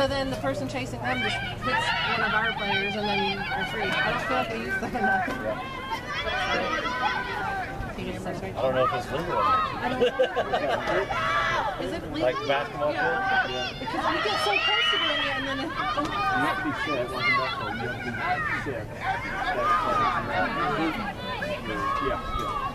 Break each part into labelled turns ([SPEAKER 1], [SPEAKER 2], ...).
[SPEAKER 1] So
[SPEAKER 2] then the person chasing them just hits one of our players and then you're free. I don't feel like we use that enough.
[SPEAKER 3] I don't know if it's legal or not.
[SPEAKER 2] Is it legal?
[SPEAKER 3] Like basketball
[SPEAKER 2] yeah. Yeah. Because we get so close to it and then it's...
[SPEAKER 4] You have to be set, you have to be set. Yeah, yeah.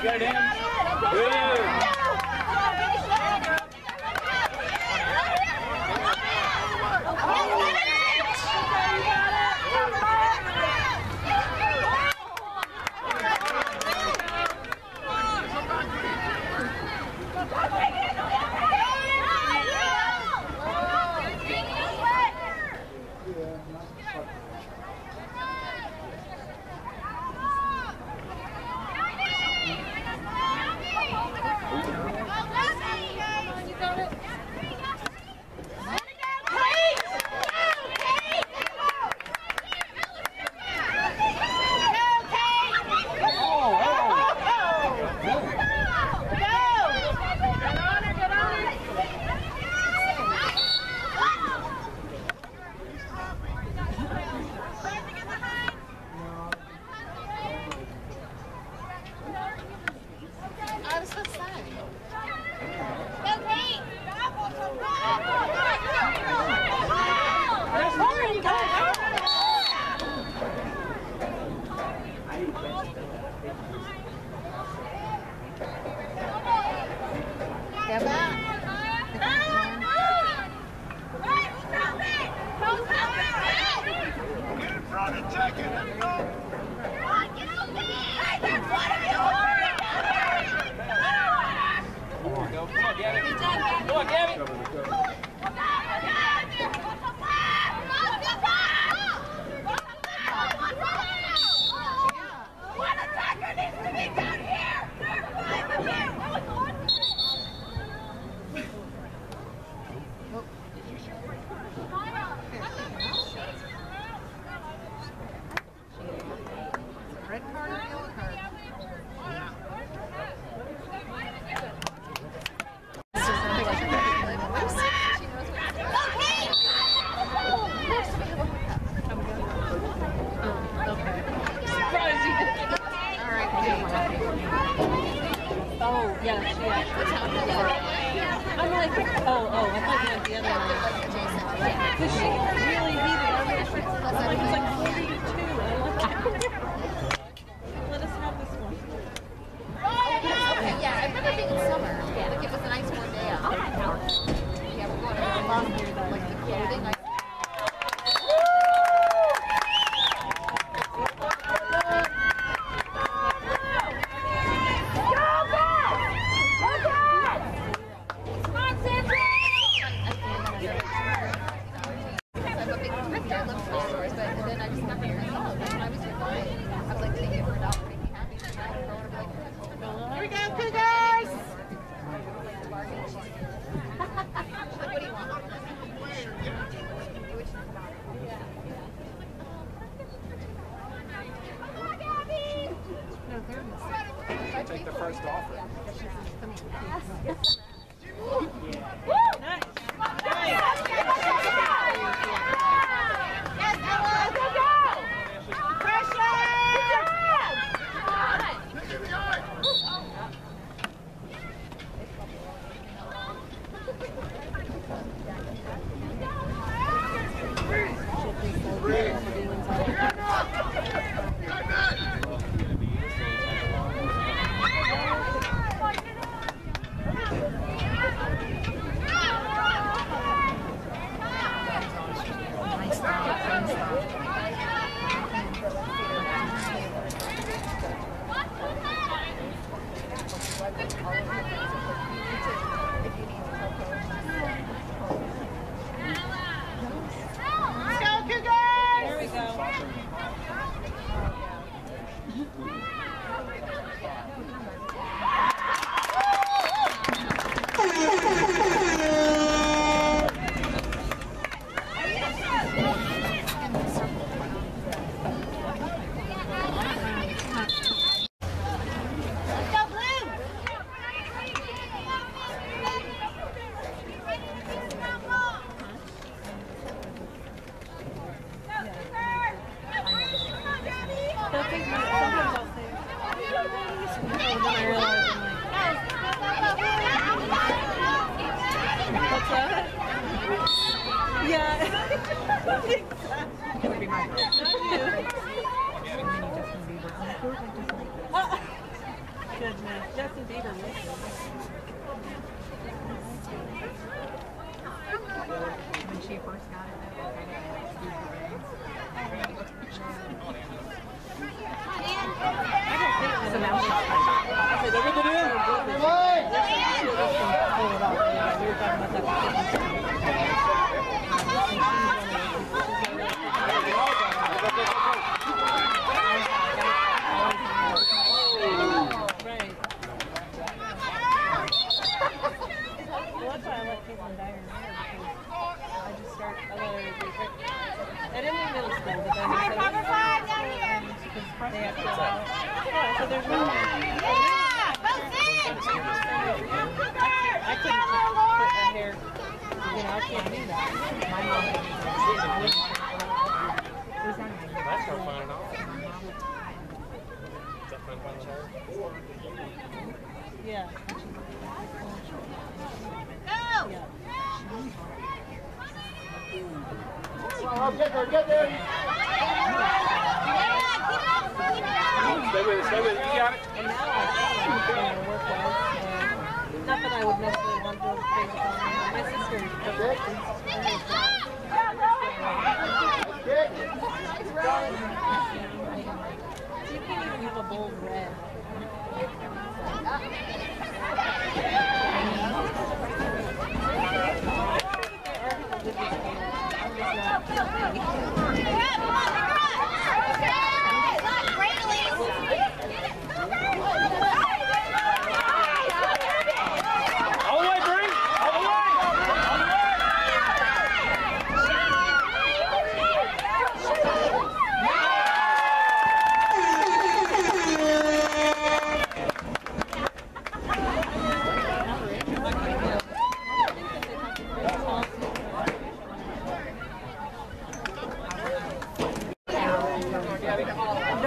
[SPEAKER 5] Good.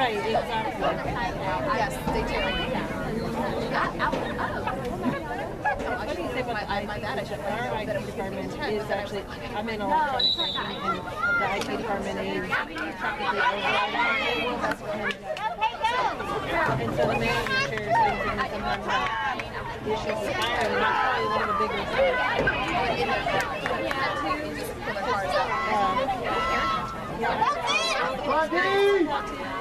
[SPEAKER 6] Right,
[SPEAKER 2] exactly.
[SPEAKER 1] Yes, they do. I, my bad, I should have
[SPEAKER 2] Our
[SPEAKER 1] IT
[SPEAKER 2] department is actually, I'm in all the IT department is And so the manager is issues probably one of the big reasons. Yeah. Yeah.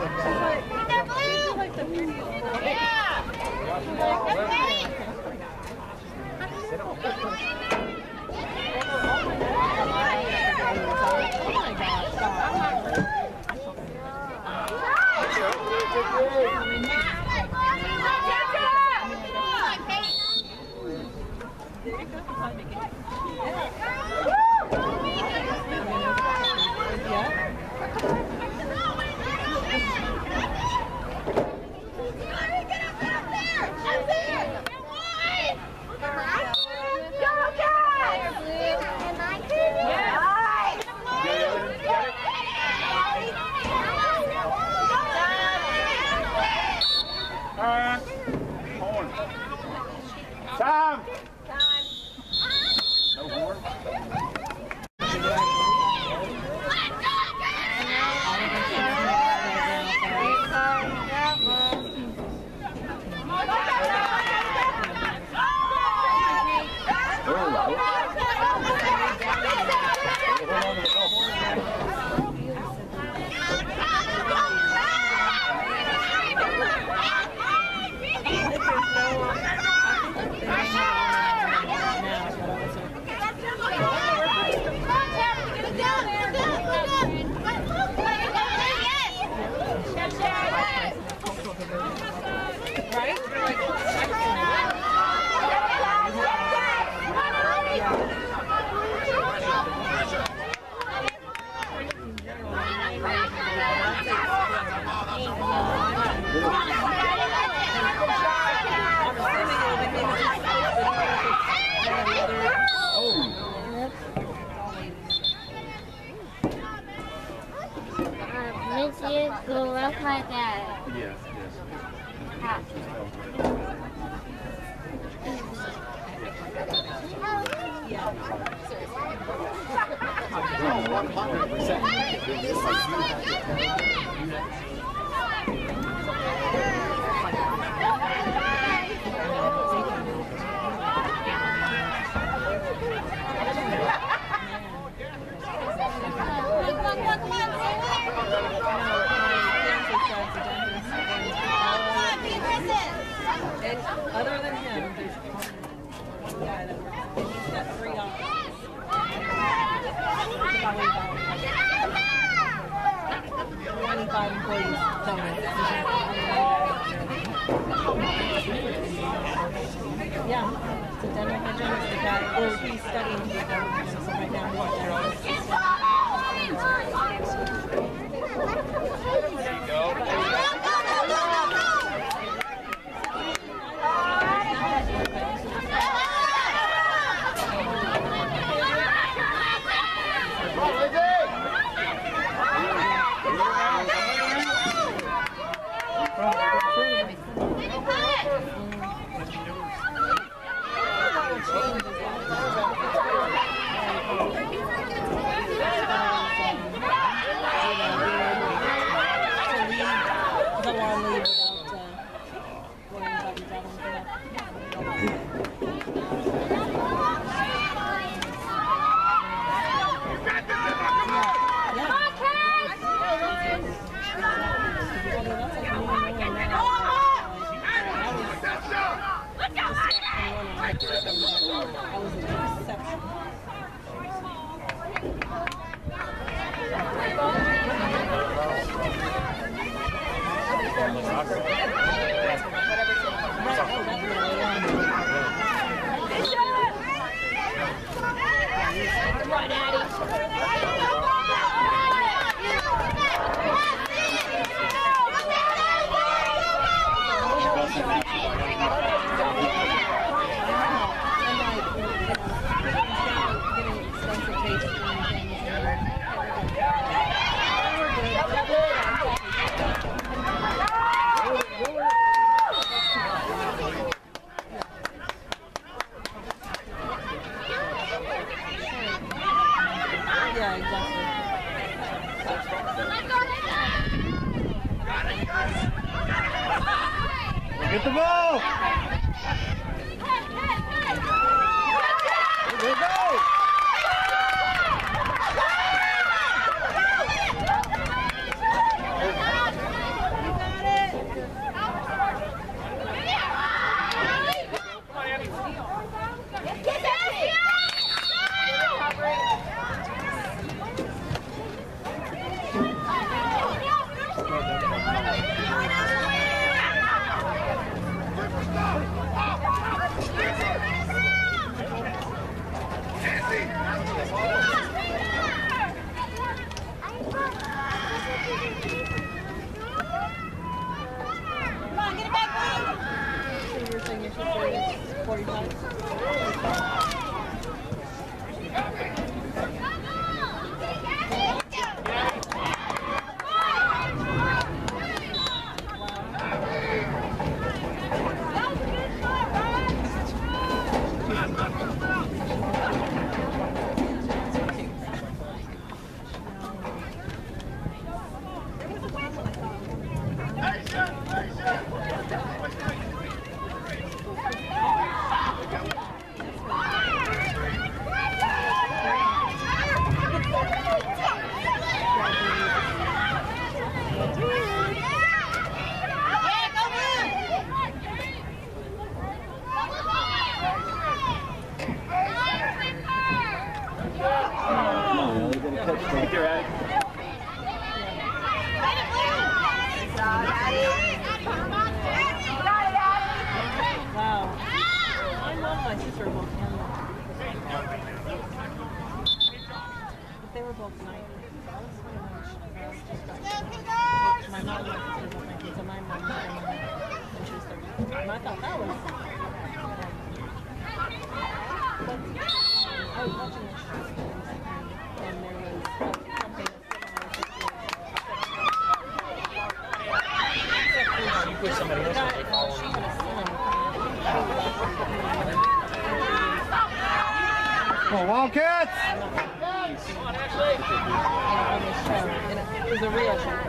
[SPEAKER 2] They're blue. Yeah. They're.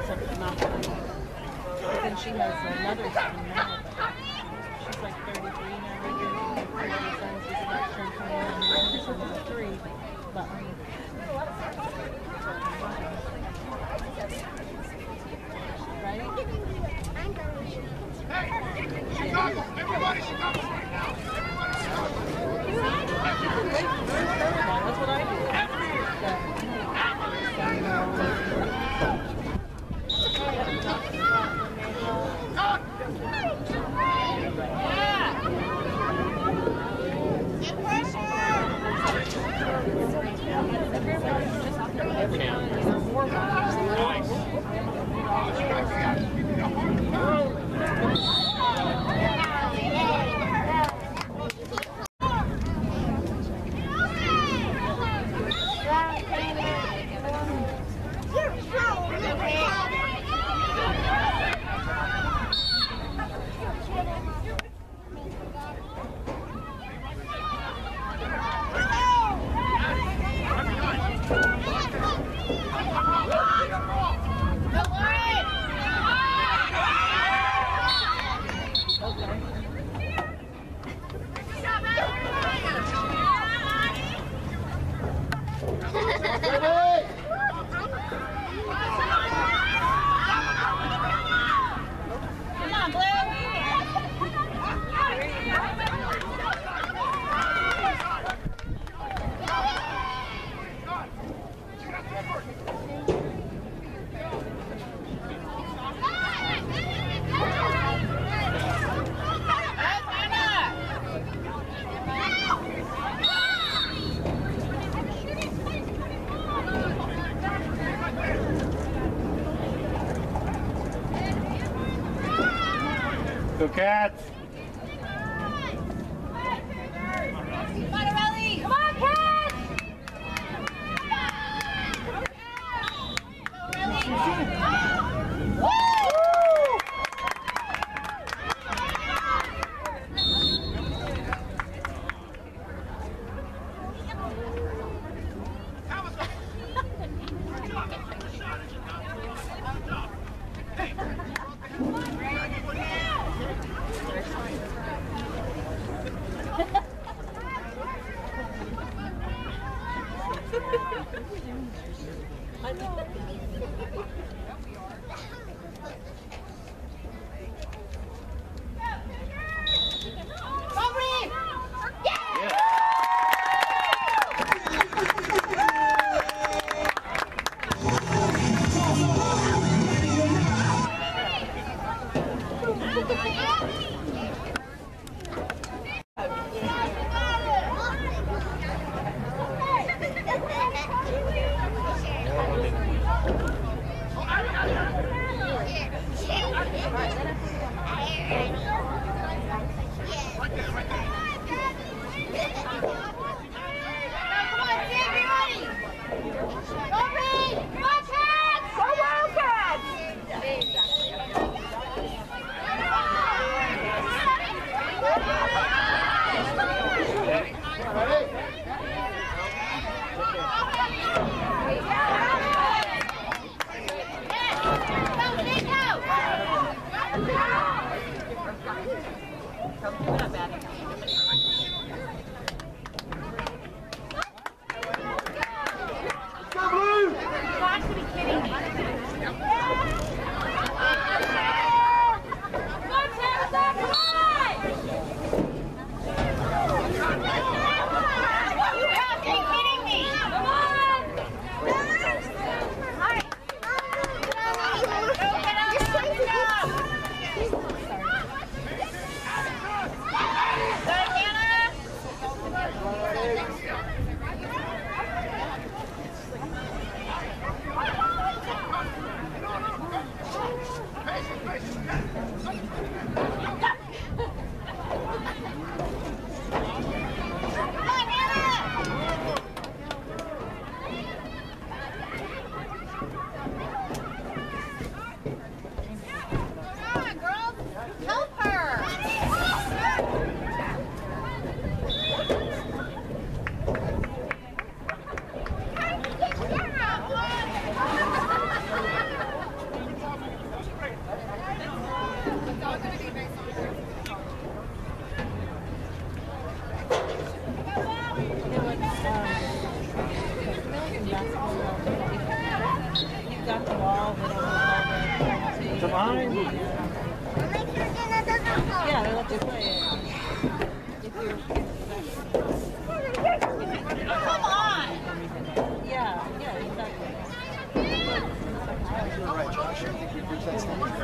[SPEAKER 2] But then she has another son now. She's like 33 now. Her other son's just about turned 21. Her son's like three. But um, right? Chicago!
[SPEAKER 6] Everybody right now! Everybody Chicago!
[SPEAKER 2] That's what I do.
[SPEAKER 6] cats.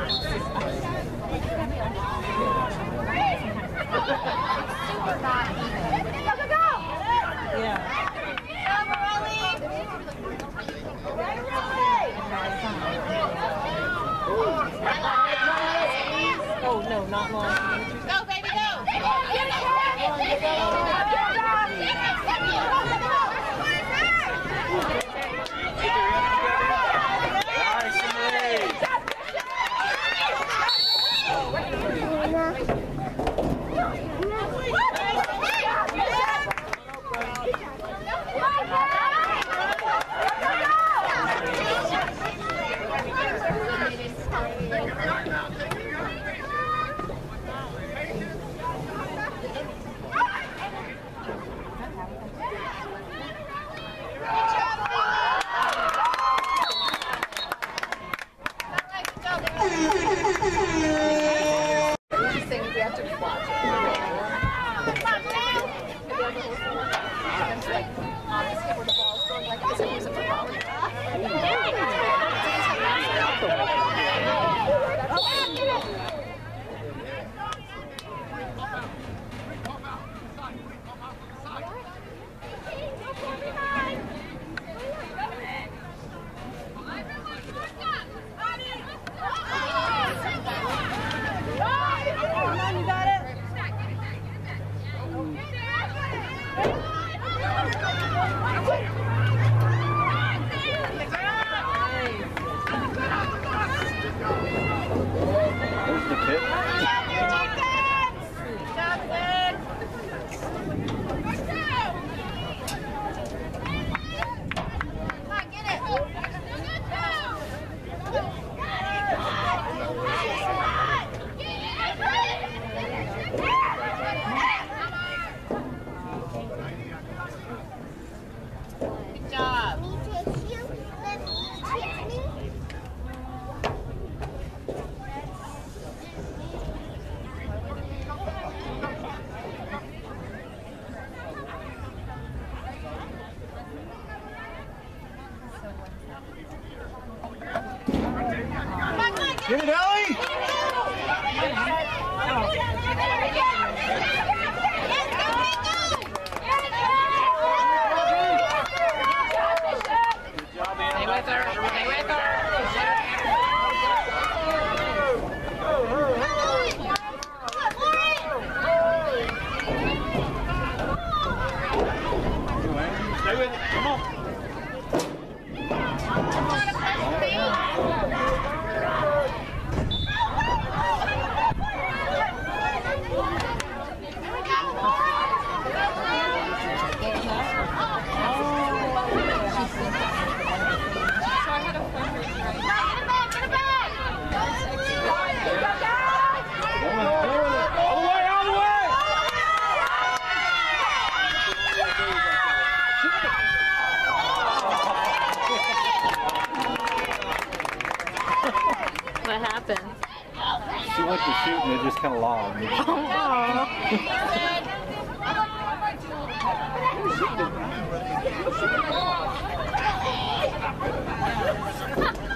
[SPEAKER 4] first. Just kind of logged. Help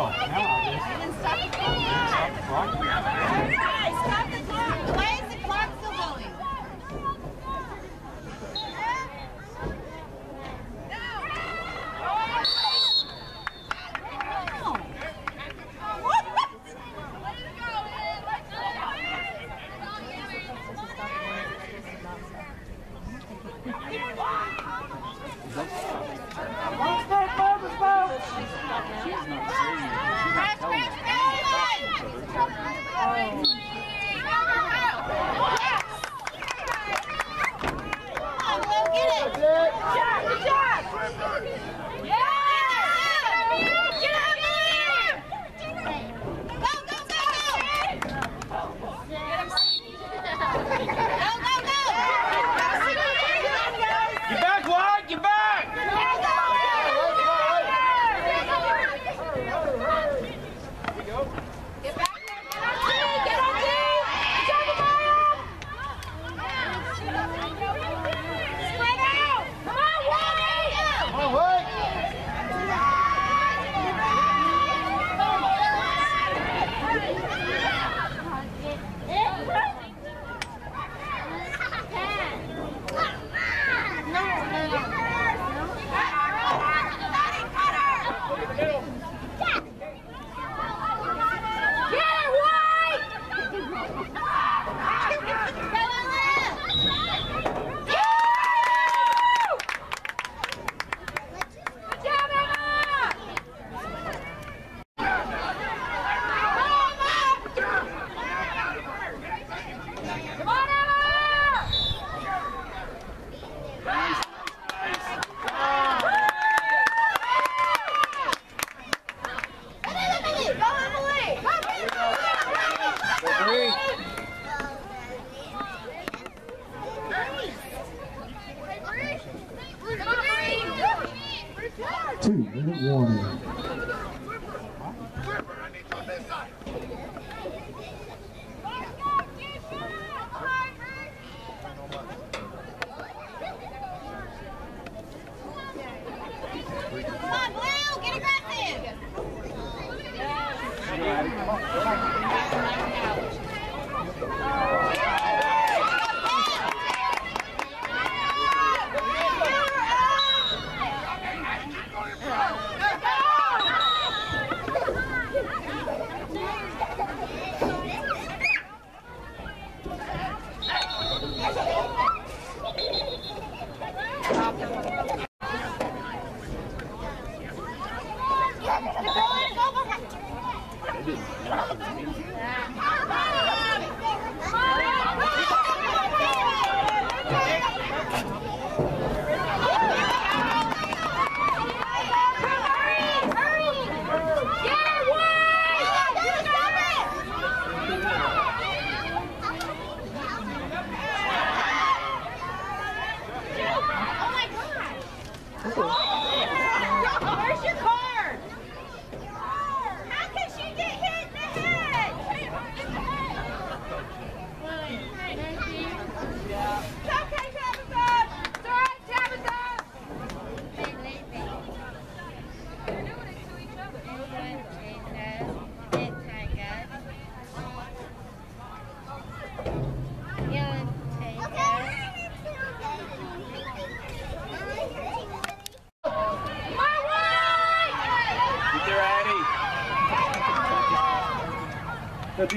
[SPEAKER 7] Oh, now I guess.
[SPEAKER 4] You didn't stop the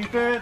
[SPEAKER 4] The